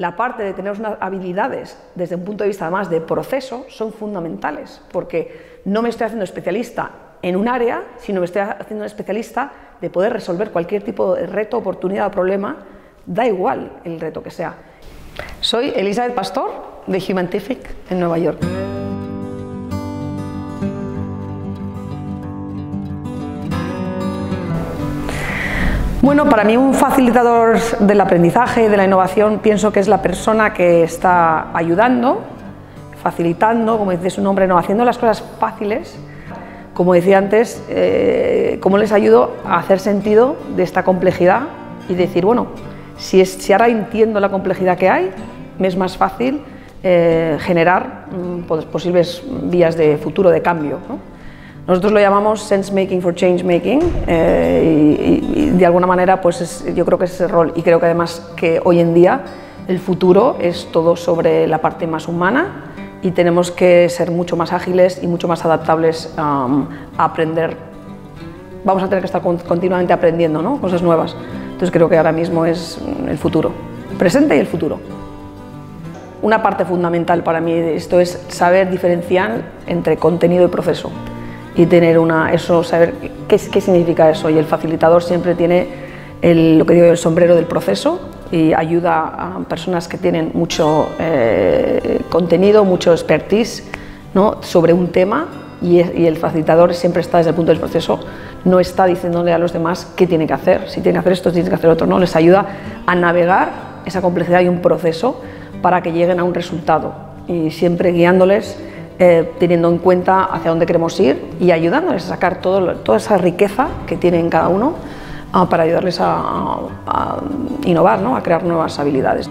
la parte de tener unas habilidades desde un punto de vista además de proceso son fundamentales, porque no me estoy haciendo especialista en un área, sino me estoy haciendo especialista de poder resolver cualquier tipo de reto, oportunidad o problema, da igual el reto que sea. Soy Elizabeth Pastor de Humantific en Nueva York. Bueno, para mí un facilitador del aprendizaje y de la innovación pienso que es la persona que está ayudando, facilitando, como dice su nombre, no, haciendo las cosas fáciles. Como decía antes, eh, cómo les ayudo a hacer sentido de esta complejidad y decir, bueno, si, si ahora entiendo la complejidad que hay, me es más fácil eh, generar mm, posibles vías de futuro de cambio. Nosotros lo llamamos sense making for change making eh, y, de alguna manera pues yo creo que es ese rol y creo que además que hoy en día el futuro es todo sobre la parte más humana y tenemos que ser mucho más ágiles y mucho más adaptables a aprender. Vamos a tener que estar continuamente aprendiendo ¿no? cosas nuevas. Entonces creo que ahora mismo es el futuro, presente y el futuro. Una parte fundamental para mí de esto es saber diferenciar entre contenido y proceso y tener una, eso, saber qué, qué significa eso. Y el facilitador siempre tiene el, lo que digo, el sombrero del proceso y ayuda a personas que tienen mucho eh, contenido, mucho expertise ¿no? sobre un tema y, y, el facilitador siempre está desde el punto del proceso, no está diciéndole a los demás qué tiene que hacer, si tiene que hacer esto, si tiene que hacer otro, no, les ayuda a navegar esa complejidad y un proceso para que lleguen a un resultado y siempre guiándoles eh, teniendo en cuenta hacia dónde queremos ir y ayudándoles a sacar todo, toda esa riqueza que tienen cada uno ah, para ayudarles a, a innovar, ¿no? a crear nuevas habilidades.